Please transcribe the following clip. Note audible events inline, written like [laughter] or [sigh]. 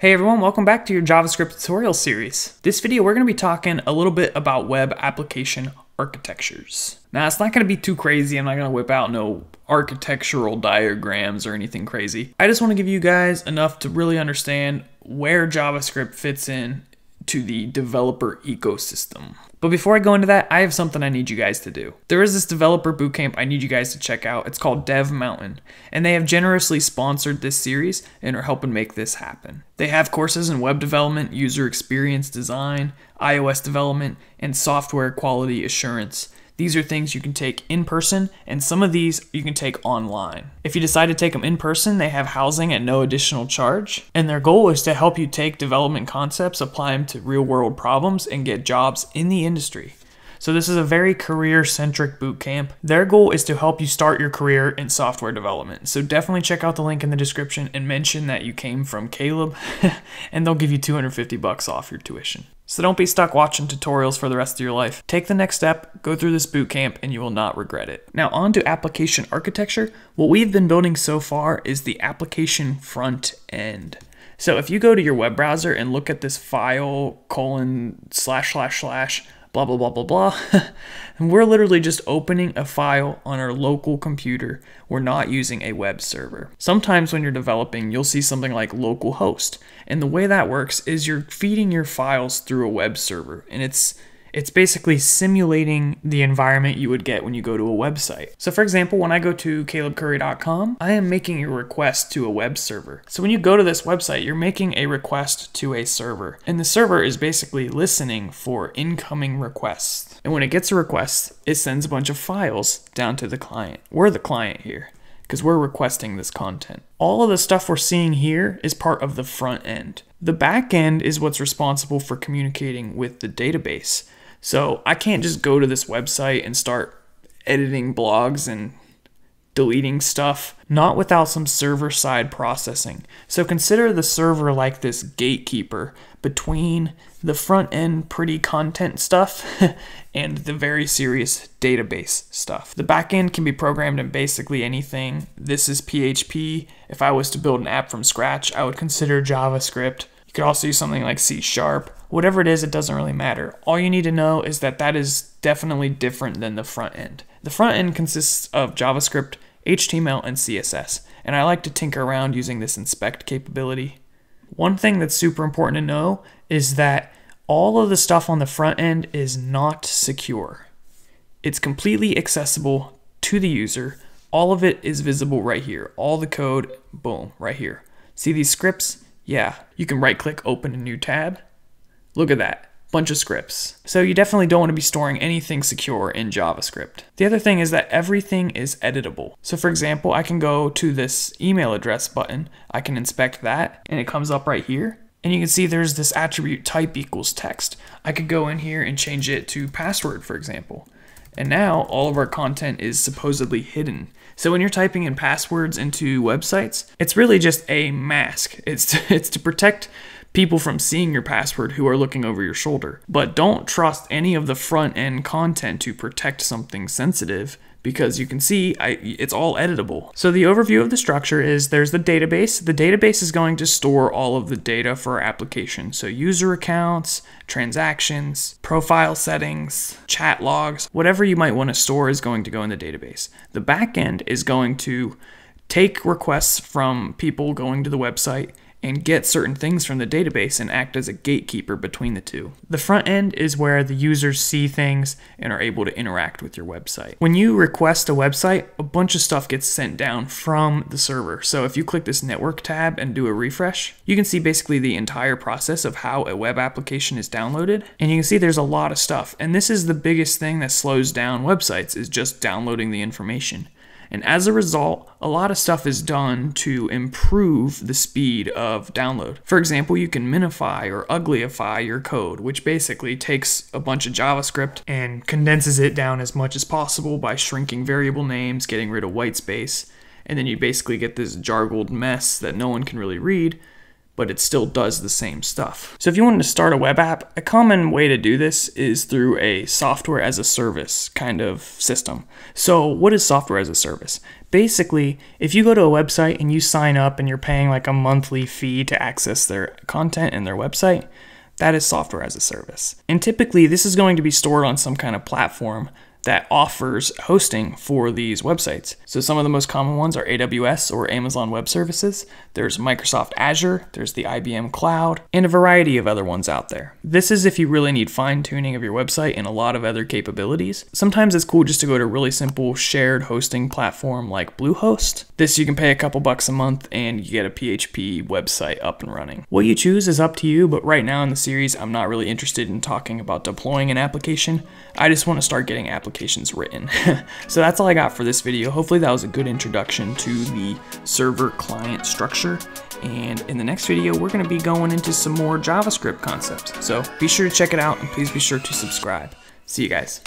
Hey everyone, welcome back to your JavaScript tutorial series. This video we're going to be talking a little bit about web application architectures. Now it's not going to be too crazy, I'm not going to whip out no architectural diagrams or anything crazy. I just want to give you guys enough to really understand where JavaScript fits in to the developer ecosystem. But before I go into that, I have something I need you guys to do. There is this developer bootcamp I need you guys to check out. It's called Dev Mountain, and they have generously sponsored this series and are helping make this happen. They have courses in web development, user experience design, iOS development, and software quality assurance. These are things you can take in person, and some of these you can take online. If you decide to take them in person, they have housing at no additional charge, and their goal is to help you take development concepts, apply them to real world problems, and get jobs in the industry. So this is a very career-centric boot camp. Their goal is to help you start your career in software development. So definitely check out the link in the description and mention that you came from Caleb [laughs] and they'll give you 250 bucks off your tuition. So don't be stuck watching tutorials for the rest of your life. Take the next step, go through this boot camp, and you will not regret it. Now on to application architecture. What we've been building so far is the application front end. So if you go to your web browser and look at this file colon slash slash slash blah, blah, blah, blah, blah. [laughs] and we're literally just opening a file on our local computer. We're not using a web server. Sometimes when you're developing, you'll see something like localhost. And the way that works is you're feeding your files through a web server. And it's it's basically simulating the environment you would get when you go to a website. So for example, when I go to calebcurry.com, I am making a request to a web server. So when you go to this website, you're making a request to a server. And the server is basically listening for incoming requests. And when it gets a request, it sends a bunch of files down to the client. We're the client here because we're requesting this content. All of the stuff we're seeing here is part of the front end. The back end is what's responsible for communicating with the database. So I can't just go to this website and start editing blogs and deleting stuff, not without some server side processing. So consider the server like this gatekeeper between the front end pretty content stuff [laughs] and the very serious database stuff. The back end can be programmed in basically anything. This is PHP. If I was to build an app from scratch, I would consider JavaScript. You could also use something like C Sharp. Whatever it is, it doesn't really matter. All you need to know is that that is definitely different than the front end. The front end consists of JavaScript, HTML, and CSS, and I like to tinker around using this inspect capability. One thing that's super important to know is that all of the stuff on the front end is not secure. It's completely accessible to the user. All of it is visible right here. All the code, boom, right here. See these scripts? Yeah, you can right click, open a new tab. Look at that bunch of scripts. So you definitely don't want to be storing anything secure in JavaScript. The other thing is that everything is editable. So for example, I can go to this email address button, I can inspect that, and it comes up right here. And you can see there's this attribute type equals text. I could go in here and change it to password, for example. And now all of our content is supposedly hidden. So when you're typing in passwords into websites, it's really just a mask. It's to, [laughs] it's to protect people from seeing your password who are looking over your shoulder. But don't trust any of the front end content to protect something sensitive because you can see I, it's all editable. So the overview of the structure is there's the database. The database is going to store all of the data for our application. So user accounts, transactions, profile settings, chat logs, whatever you might want to store is going to go in the database. The backend is going to take requests from people going to the website and get certain things from the database and act as a gatekeeper between the two. The front end is where the users see things and are able to interact with your website. When you request a website, a bunch of stuff gets sent down from the server. So if you click this network tab and do a refresh, you can see basically the entire process of how a web application is downloaded. And you can see there's a lot of stuff. And this is the biggest thing that slows down websites is just downloading the information. And as a result, a lot of stuff is done to improve the speed of download. For example, you can minify or uglify your code, which basically takes a bunch of JavaScript and condenses it down as much as possible by shrinking variable names, getting rid of white space, and then you basically get this jargled mess that no one can really read but it still does the same stuff. So if you wanted to start a web app, a common way to do this is through a software as a service kind of system. So what is software as a service? Basically, if you go to a website and you sign up and you're paying like a monthly fee to access their content and their website, that is software as a service. And typically, this is going to be stored on some kind of platform that offers hosting for these websites. So some of the most common ones are AWS or Amazon Web Services. There's Microsoft Azure, there's the IBM Cloud, and a variety of other ones out there. This is if you really need fine tuning of your website and a lot of other capabilities. Sometimes it's cool just to go to a really simple shared hosting platform like Bluehost. This you can pay a couple bucks a month and you get a PHP website up and running. What you choose is up to you, but right now in the series, I'm not really interested in talking about deploying an application. I just want to start getting applications applications written. [laughs] so that's all I got for this video. Hopefully that was a good introduction to the server client structure. And in the next video, we're going to be going into some more JavaScript concepts. So be sure to check it out and please be sure to subscribe. See you guys.